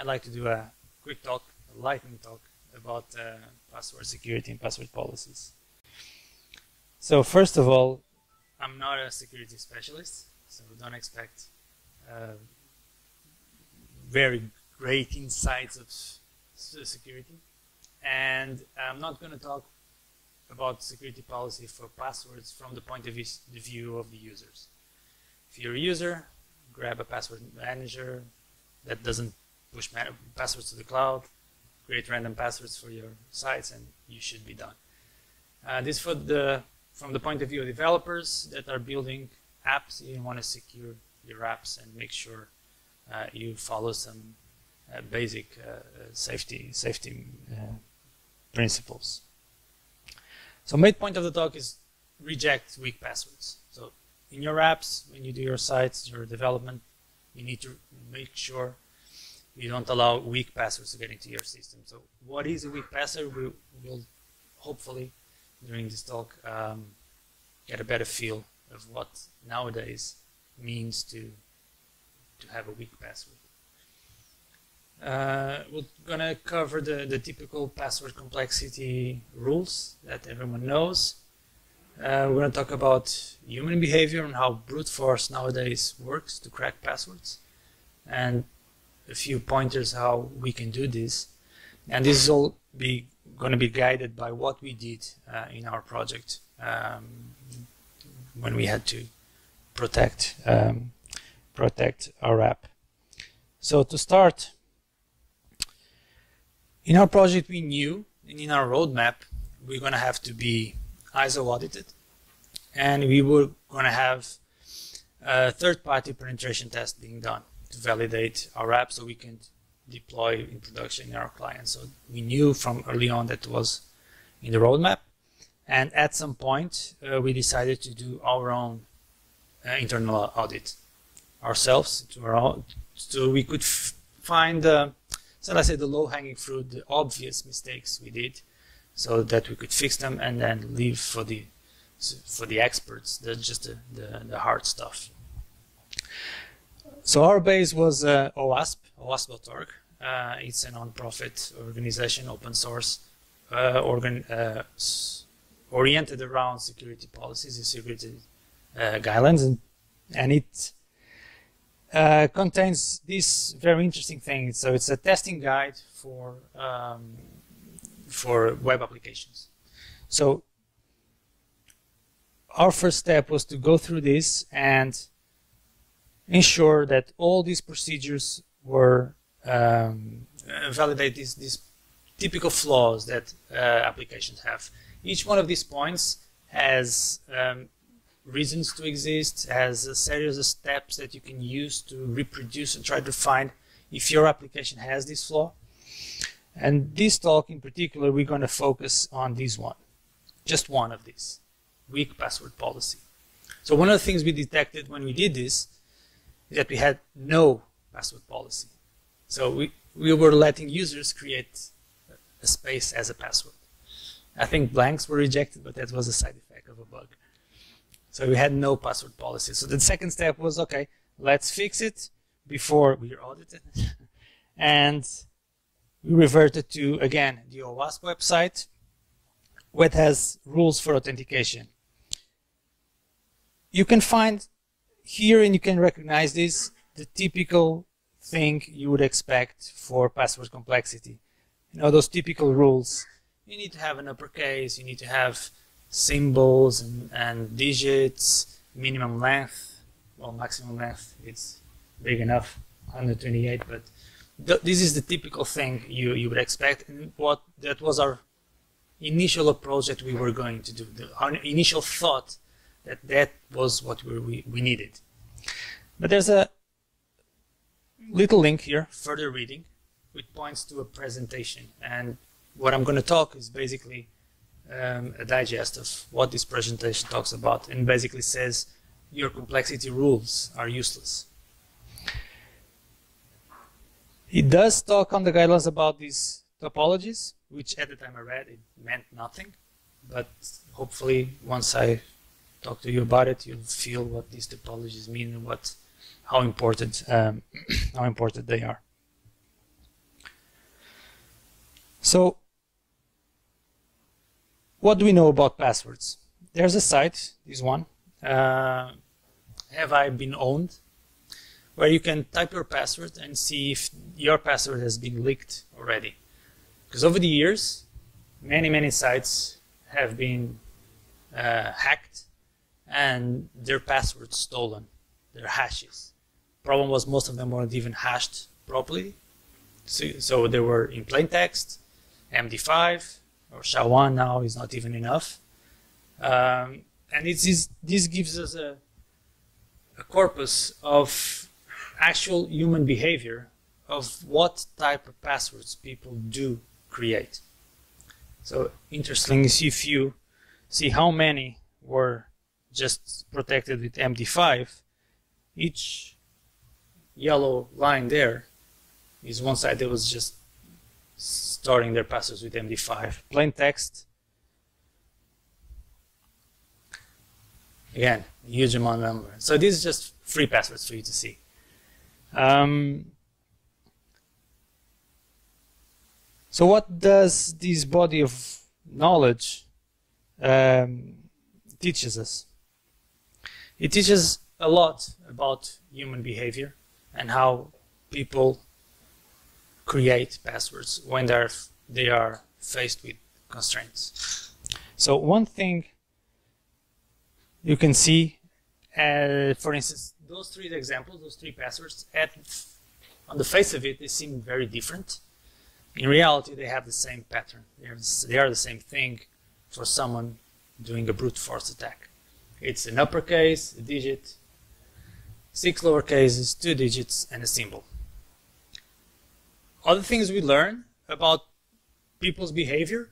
I'd like to do a quick talk, a lightning talk about uh, password security and password policies. So first of all, I'm not a security specialist, so don't expect uh, very great insights of security. And I'm not going to talk about security policy for passwords from the point of view of the users. If you're a user, grab a password manager that doesn't push passwords to the cloud, create random passwords for your sites, and you should be done. Uh, this for the from the point of view of developers that are building apps, you want to secure your apps and make sure uh, you follow some uh, basic uh, safety safety uh, principles. So main point of the talk is reject weak passwords. So in your apps, when you do your sites, your development, you need to make sure you don't allow weak passwords to get into your system. So what is a weak password? We will hopefully during this talk um, get a better feel of what nowadays means to to have a weak password. Uh, we're gonna cover the, the typical password complexity rules that everyone knows. Uh, we're gonna talk about human behavior and how brute force nowadays works to crack passwords and a few pointers how we can do this. And this is all be going to be guided by what we did uh, in our project um, when we had to protect um, protect our app. So to start, in our project we knew, and in our roadmap, we're going to have to be ISO audited, and we were going to have a third-party penetration test being done to validate our app so we can deploy in production in our clients. So we knew from early on that was in the roadmap. And at some point, uh, we decided to do our own uh, internal audit ourselves to our own, so we could find, uh, so let's say the low-hanging fruit, the obvious mistakes we did, so that we could fix them and then leave for the for the experts, the, just the, the, the hard stuff. So our base was uh, OWASP, OWASP.org. Uh, it's a non-profit organization, open source, uh, organ, uh, oriented around security policies and security uh, guidelines, and, and it uh, contains this very interesting thing. So it's a testing guide for um, for web applications. So our first step was to go through this and ensure that all these procedures were um, validate these, these typical flaws that uh, applications have. Each one of these points has um, reasons to exist, has a series of steps that you can use to reproduce and try to find if your application has this flaw. And this talk in particular, we're going to focus on this one, just one of these, weak password policy. So one of the things we detected when we did this is that we had no password policy. So we, we were letting users create a space as a password. I think blanks were rejected, but that was a side effect of a bug. So we had no password policy. So the second step was, okay, let's fix it before we are audited. and we reverted to, again, the OWASP website, which has rules for authentication. You can find here, and you can recognize this, the typical thing you would expect for password complexity. You know, those typical rules. You need to have an uppercase, you need to have symbols and, and digits, minimum length, well, maximum length, it's big enough, 128, but th this is the typical thing you, you would expect, and what that was our initial approach that we were going to do, the, our initial thought that that was what we, we, needed. But there's a little link here, further reading, which points to a presentation, and what I'm going to talk is basically um, a digest of what this presentation talks about and basically says your complexity rules are useless. It does talk on the guidelines about these topologies, which at the time I read it meant nothing, but hopefully once I talk to you about it, you'll feel what these topologies mean and what how important um, how important they are. So, what do we know about passwords? There's a site, this one, uh, Have I Been Pwned, where you can type your password and see if your password has been leaked already. Because over the years, many, many sites have been uh, hacked and their passwords stolen, their hashes. Problem was most of them weren't even hashed properly. So, so they were in plain text, MD5 or SHA-1 now is not even enough. Um, and it's, it's, this gives us a, a corpus of actual human behavior of what type of passwords people do create. So interesting is if you see how many were just protected with MD5, each yellow line there is one side that was just storing their passwords with MD5. Plain text. Again, huge amount of number. So these are just free passwords for you to see. Um, so what does this body of knowledge um, teaches us? It teaches a lot about human behavior and how people create passwords when they're, they are faced with constraints. So one thing you can see, uh, for instance, those three examples, those three passwords, at, on the face of it, they seem very different. In reality, they have the same pattern. They're, they are the same thing for someone doing a brute force attack. It's an uppercase, a digit, six lower cases, two digits, and a symbol. Other things we learn about people's behavior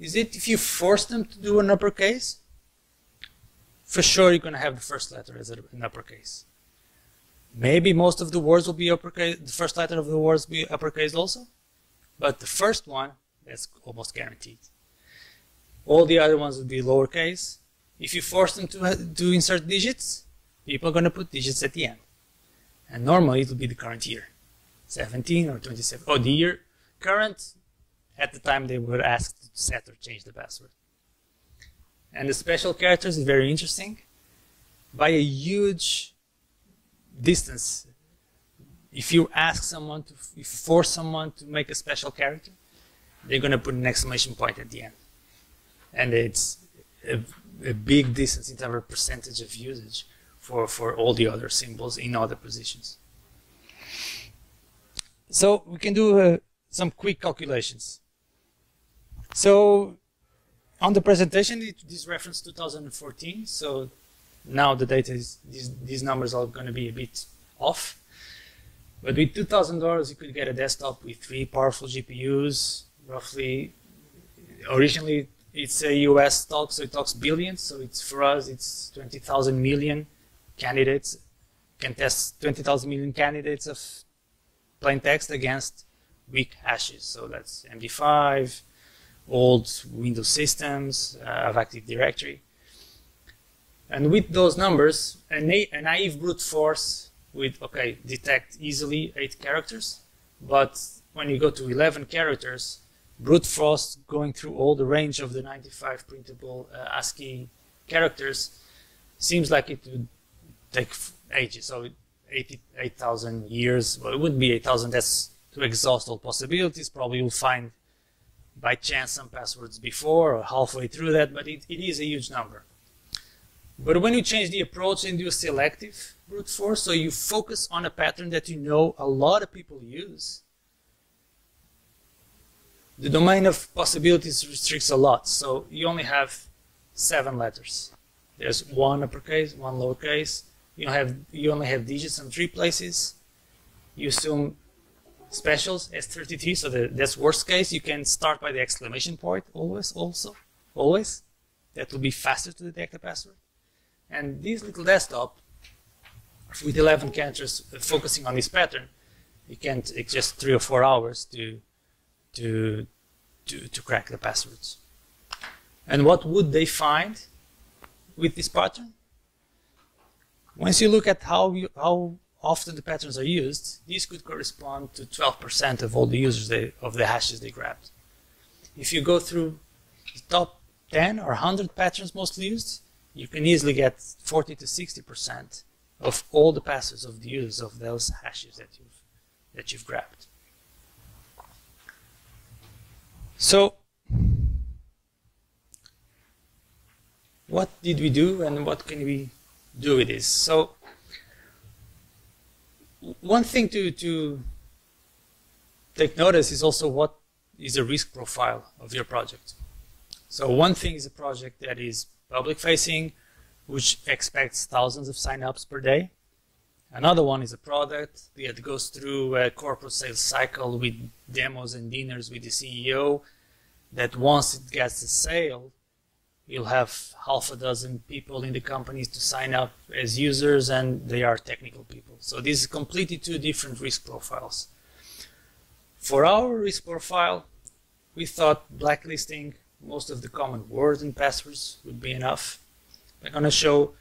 is that if you force them to do an uppercase, for sure you're going to have the first letter as an uppercase. Maybe most of the words will be uppercase, the first letter of the words will be uppercase also, but the first one, that's almost guaranteed. All the other ones will be lowercase. If you force them to, uh, to insert digits, people are going to put digits at the end. And normally it will be the current year, 17 or 27, or the year current at the time they were asked to set or change the password. And the special characters is very interesting. By a huge distance, if you ask someone to, if you force someone to make a special character, they're going to put an exclamation point at the end. And it's a, big distance in terms of percentage of usage for, for all the other symbols in other positions. So we can do uh, some quick calculations. So on the presentation, it, this reference 2014, so now the data is, these, these numbers are going to be a bit off. But with $2,000, you could get a desktop with three powerful GPUs, roughly, originally it's a US talk, so it talks billions, so it's for us, it's 20,000 million candidates, can test 20,000 million candidates of plain text against weak hashes. So that's MD5, old Windows systems uh, of Active Directory. And with those numbers, a, na a naive brute force would, okay, detect easily eight characters, but when you go to 11 characters, brute force going through all the range of the 95 printable uh, ASCII characters seems like it would take ages. So 8,000 years, well, it wouldn't be 8,000, that's to exhaust all possibilities. Probably you'll find by chance some passwords before or halfway through that, but it, it is a huge number. But when you change the approach and do selective brute force, so you focus on a pattern that you know a lot of people use, the domain of possibilities restricts a lot. So you only have seven letters. There's one uppercase, one lowercase. You have you only have digits in three places. You assume specials as 33, so the, that's worst case. You can start by the exclamation point always, also, always. That will be faster to detect a password. And this little desktop, with 11 characters focusing on this pattern, you can take just three or four hours to, to, to, to crack the passwords. And what would they find with this pattern? Once you look at how, you, how often the patterns are used, these could correspond to 12% of all the users they, of the hashes they grabbed. If you go through the top 10 or 100 patterns mostly used, you can easily get 40 to 60% of all the passwords of the users of those hashes that you've that you've grabbed. So what did we do and what can we do with this? So one thing to, to take notice is also what is the risk profile of your project. So one thing is a project that is public facing, which expects thousands of signups per day. Another one is a product that goes through a corporate sales cycle with demos and dinners with the CEO that once it gets a sale, you'll have half a dozen people in the companies to sign up as users and they are technical people. So this is completely two different risk profiles. For our risk profile, we thought blacklisting most of the common words and passwords would be enough. I'm going to show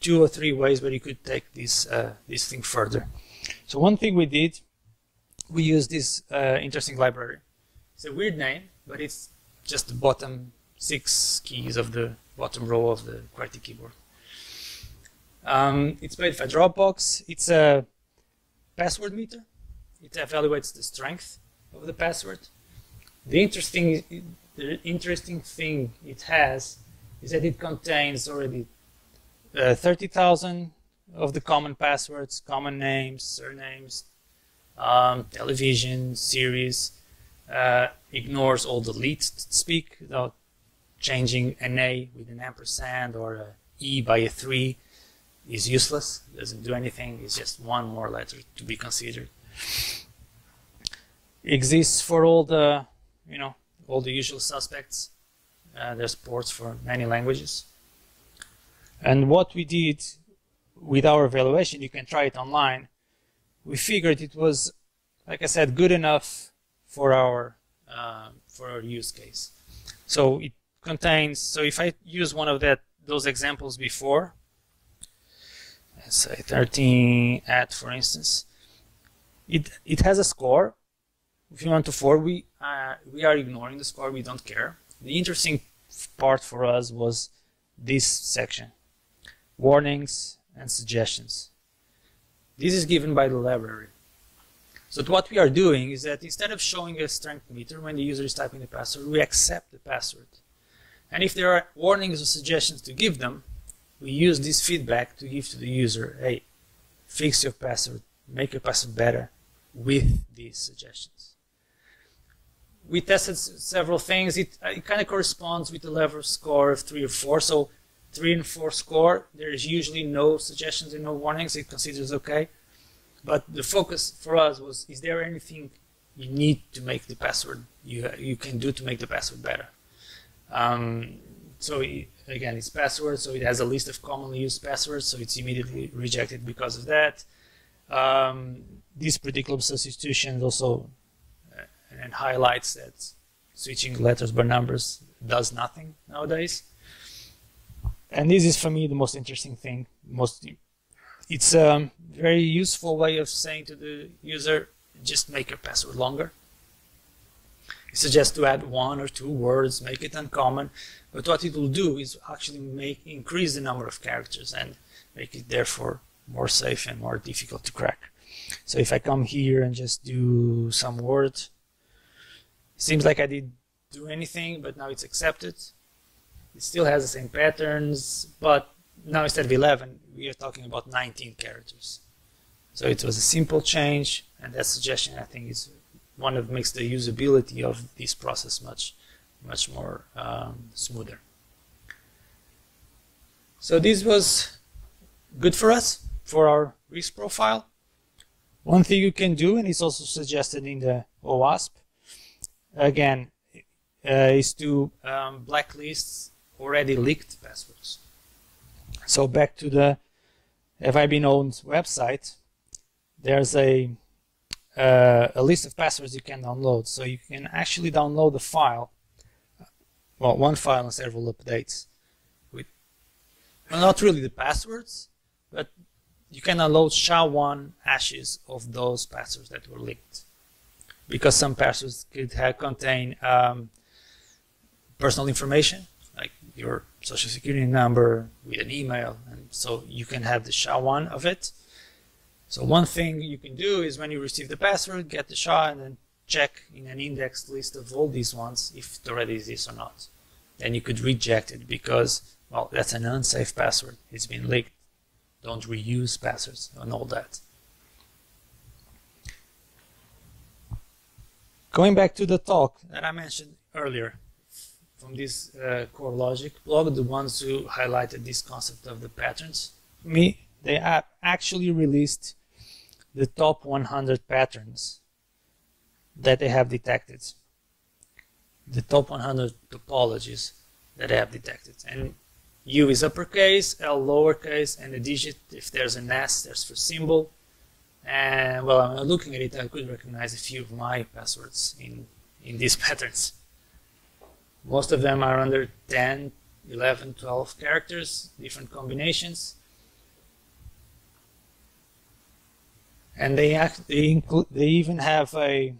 two or three ways where you could take this, uh, this thing further. So one thing we did, we used this uh, interesting library. It's a weird name, but it's just the bottom six keys of the bottom row of the QWERTY keyboard. Um, it's made by Dropbox. It's a password meter. It evaluates the strength of the password. The interesting, the interesting thing it has is that it contains already uh, 30,000 of the common passwords, common names, surnames, um, television, series, uh, ignores all the leet speak without changing an A with an ampersand or a E by a 3 is useless, doesn't do anything, it's just one more letter to be considered. Exists for all the, you know, all the usual suspects. Uh, there's ports for many languages. And what we did with our evaluation, you can try it online, we figured it was, like I said, good enough for our, uh, for our use case. So it contains, so if I use one of that those examples before, let's say 13 at, for instance, it, it has a score. If you want to 4, we, uh, we are ignoring the score, we don't care. The interesting part for us was this section, warnings and suggestions. This is given by the library. So what we are doing is that instead of showing a strength meter when the user is typing the password, we accept the password. And if there are warnings or suggestions to give them, we use this feedback to give to the user, hey, fix your password, make your password better with these suggestions. We tested several things. It, uh, it kind of corresponds with the level score of 3 or 4. So 3 and 4 score, there is usually no suggestions and no warnings. It considers okay. But the focus for us was, is there anything you need to make the password, you, you can do to make the password better? Um, so it, again, it's password, so it has a list of commonly used passwords, so it's immediately rejected because of that. Um, this predictable substitution also uh, and highlights that switching letters by numbers does nothing nowadays. And this is for me the most interesting thing. Most, it's a very useful way of saying to the user, just make your password longer. It suggests to add one or two words, make it uncommon, but what it will do is actually make increase the number of characters and make it therefore more safe and more difficult to crack. So if I come here and just do some word, seems like I did do anything, but now it's accepted. It still has the same patterns, but now instead of 11, we are talking about 19 characters. So it was a simple change, and that suggestion I think is one of makes the usability of this process much much more um, smoother. So this was good for us for our risk profile. One thing you can do, and it's also suggested in the OWASP, again, uh, is to um, blacklist already leaked passwords. So back to the Have I Been Pwned website, there's a uh, a list of passwords you can download. So you can actually download the file, well, one file and several updates with, well, not really the passwords, but you can download SHA-1 hashes of those passwords that were leaked. Because some passwords could have contain um, personal information, like your social security number with an email, and so you can have the SHA-1 of it. So one thing you can do is when you receive the password, get the SHA and then check in an indexed list of all these ones if it already exists or not. Then you could reject it because, well, that's an unsafe password. It's been leaked don't reuse passwords and all that. Going back to the talk that I mentioned earlier from this uh, KoreLogic blog, the ones who highlighted this concept of the patterns, me, they have actually released the top 100 patterns that they have detected. The top 100 topologies that they have detected. And U is uppercase, L lowercase, and the digit. If there's an S, there's for symbol. And well, I'm looking at it, I could recognize a few of my passwords in, in these patterns. Most of them are under 10, 11, 12 characters, different combinations. And they, act, they, include, they even have a,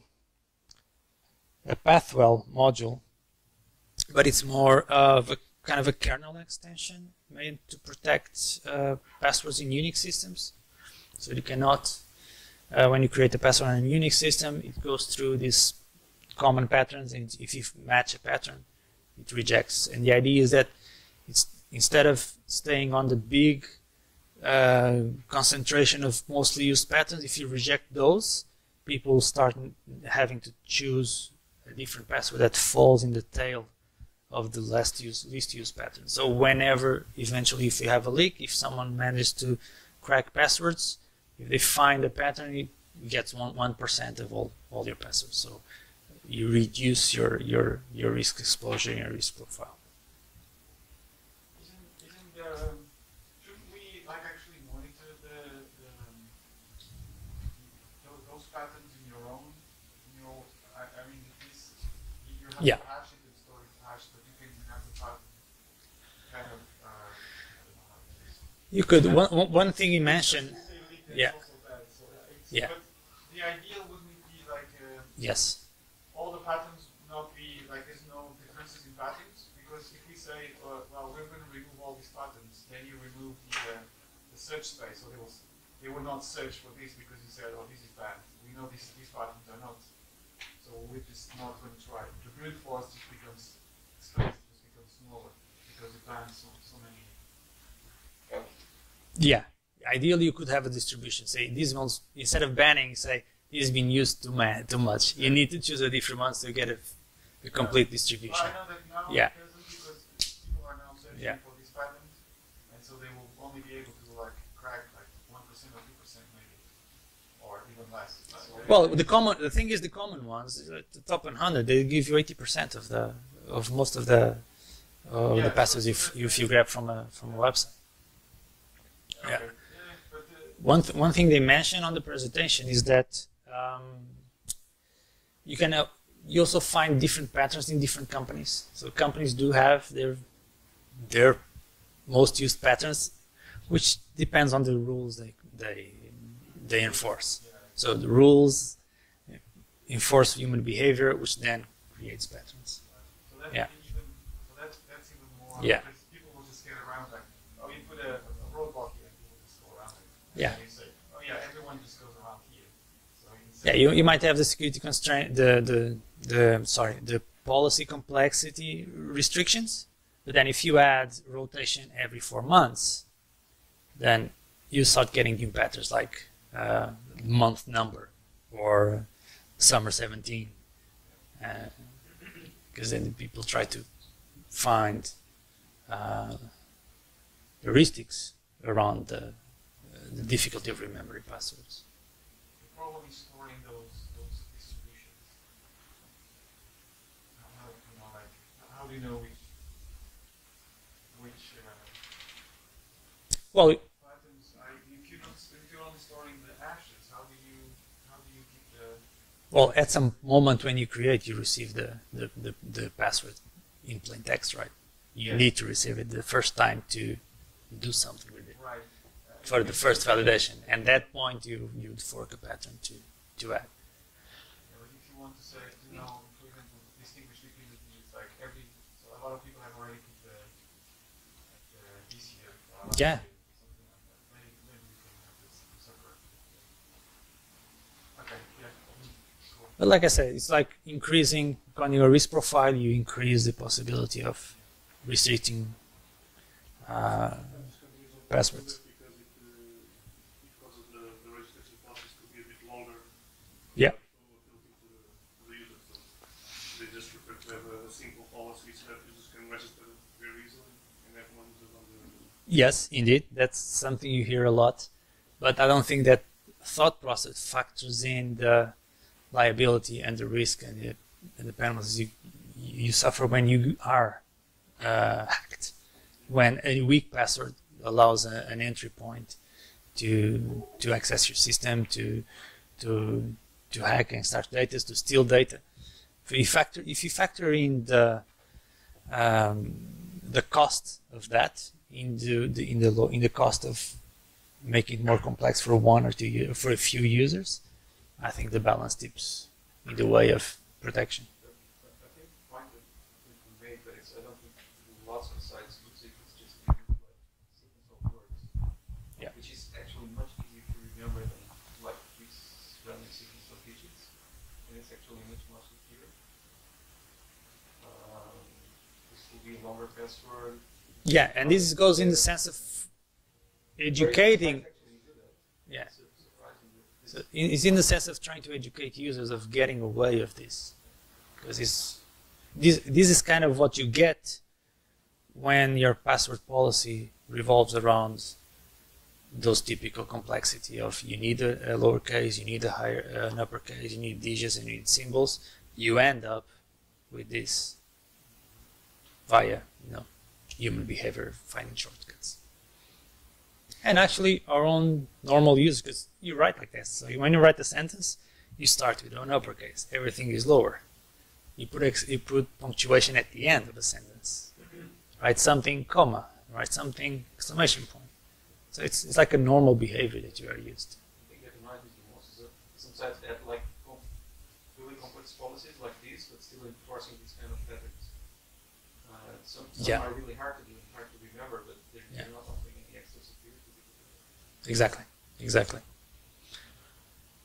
a Pathwell module, but it's more of a kind of a kernel extension made to protect uh, passwords in Unix systems. So you cannot, uh, when you create a password on a Unix system, it goes through these common patterns, and if you match a pattern, it rejects. And the idea is that it's instead of staying on the big uh, concentration of mostly used patterns, if you reject those, people start having to choose a different password that falls in the tail of the last use, least used pattern. So whenever, eventually, if you have a leak, if someone manages to crack passwords, if they find a pattern, it gets one one percent of all all your passwords. So you reduce your your your risk exposure, and your risk profile. Isn't, isn't the, um, shouldn't we like actually monitor the, the um, those, those patterns in search space so they will they will not search for this because you said oh this is bad we know these these patterns are not so we're just not going to try the brute force just becomes space just becomes smaller because it bans so, so many Yeah. Ideally, you could have a distribution. Say these ones instead of banning, say this has been used too ma- too much. You need to choose a different ones to get a, a complete well, distribution. I know that now Yeah. because people are now searching Yeah. for these patterns and so they will only be able to like crack like one percent or two percent maybe or even less. So Well, the common the thing is the common ones, the top 100, they give you 80% of the of most of the of Yeah, the passes if if you grab from a from a website. okay. yeah. One th- one thing they mention on the presentation is that um, you can uh, you also find different patterns in different companies. So companies do have their their most used patterns, which depends on the rules they they they enforce. So the rules enforce human behavior, which then creates patterns. So that Yeah. even so that's that's even more Yeah. because people will just get around like oh you put a, a roadblock here and people just go around it. Yeah. Say, oh yeah, everyone just goes around here. So you say, Yeah, you, you might have the security constraint, the, the, the, sorry, the policy complexity restrictions, but then if you add rotation every four months, then you start getting new patterns like uh, month number or summer 17. Because then people try to find uh, heuristics around the, uh, the difficulty of remembering passwords. The problem is storing those those distributions. How, how you know like how do you know which which uh, Well, patterns are if you're not if you're only storing the hashes, how do you how do you keep the Well, at some moment when you create, you receive the, the, the, the password in plain text, right? You need to receive it the first time to do something with it. right? Uh, for the first validation. And that point, you you'd fork a pattern to to add. Yeah, if you want to say, you know, for example, distinguish between the it's like every, so a lot of people have already put the, like the DCF. Yeah. Something like that. Maybe, maybe we can have this separate. Okay, yeah. Cool. But like I said, it's like increasing on your risk profile. You increase the possibility of restricting uh, passwords. Yeah. Yes, indeed, that's something you hear a lot, but I don't think that thought process factors in the liability and the risk and the, and the penalties you, you suffer when you are uh, hacked. When a weak password allows a, an entry point to to access your system, to to to hack and start data, to steal data. If you factor if you factor in the um, the cost of that into the in the lo- in the cost of making it more complex for one or two for a few users, I think the balance tips in the way of protection. But I think the point that we made that is I don't think lots of sites use it, it's just they use like sequence of words. Yeah. Which is actually much easier to remember than like this random sequence of digits. And it's actually much more secure. Um, this will be a longer password. Yeah, and this goes in the sense of educating. Yeah, It's surprisingly. This it's in the sense of trying to educate users of getting away of this, because it's this this is kind of what you get when your password policy revolves around those typical complexity of you need a, a lowercase, you need a higher an uppercase, you need digits, and you need symbols. You end up with this via you know human behavior finding shortcuts. And actually, our own normal use, because you write like this. So when you write a sentence, you start with an uppercase. Everything is lower. You put ex- you put punctuation at the end of a sentence. Write something comma. Write something exclamation point. So it's it's like a normal behavior that you are used. I think that might be the most. So some sites like really complex policies like this, but still enforcing these kind of patterns. Uh, some some Yeah. are really hard to do and hard to remember, but they're, Yeah. they're not offering any extra security. Exactly. Exactly.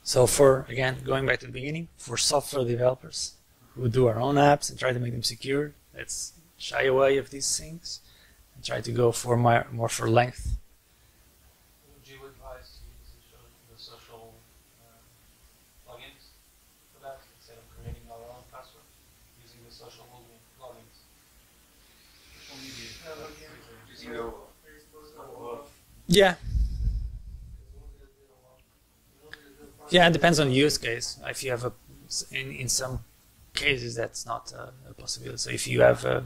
So for again going back to the beginning, for software developers who do our own apps and try to make them secure, let's shy away of these things and try to go for my, more for length. Would you advise to use the, social uh, plugins for that instead of creating our own password using the social login plugins? Social media. Using the Yeah. Yeah, it depends on the use case. If you have a, in, in some cases that's not a, a possibility. So if you have a,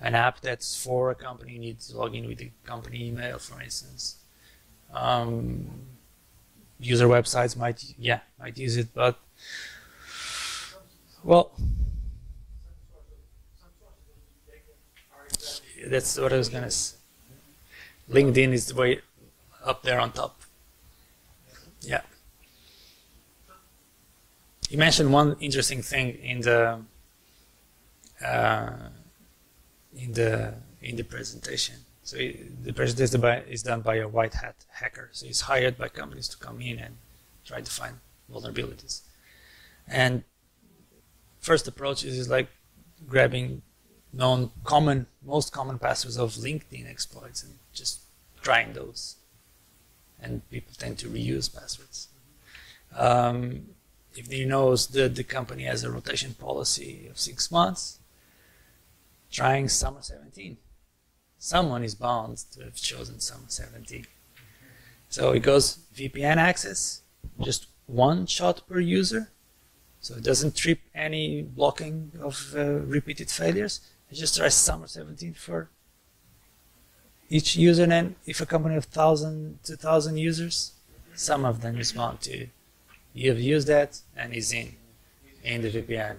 an app that's for a company, you need to log in with the company email, for instance. Um, user websites might, yeah, might use it, but well, that's what I was gonna. say. LinkedIn is way up there on top. Yeah. You mentioned one interesting thing in the uh, in the in the presentation. So it, the presentation is done by a white hat hacker. So he's hired by companies to come in and try to find vulnerabilities. And first approach is like grabbing known common most common passwords of LinkedIn exploits and just trying those. And people tend to reuse passwords. Um, if he knows that the company has a rotation policy of six months, trying summer 17. Someone is bound to have chosen summer 17. So it goes VPN access, just one shot per user. So it doesn't trip any blocking of uh, repeated failures. It just tries summer 17 for each user. And if a company of 1,000, 2,000 users, some of them respond to you have used that and is in in the VPN.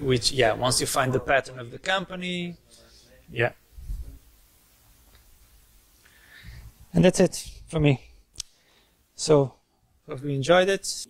Which yeah, once you find the pattern of the company, yeah. And that's it for me. So, hope you enjoyed it.